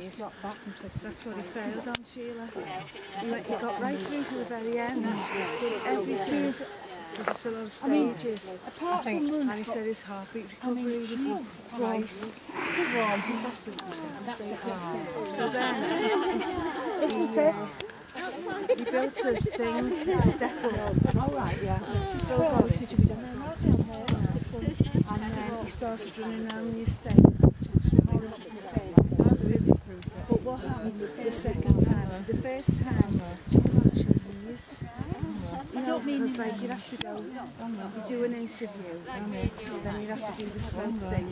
days. That's what he failed on, Sheila. He, went, he got right through to the very end. Did everything. There's a lot of stages. I think And he said his heartbeat recovery was twice. So then he, uh, he built a thing, a step up. all right, yeah. So good. And then he started running around the estate. the second hand. The first hand, please. You know, because like you'd have to go, you do an interview, then you'd have to do the smoke thing.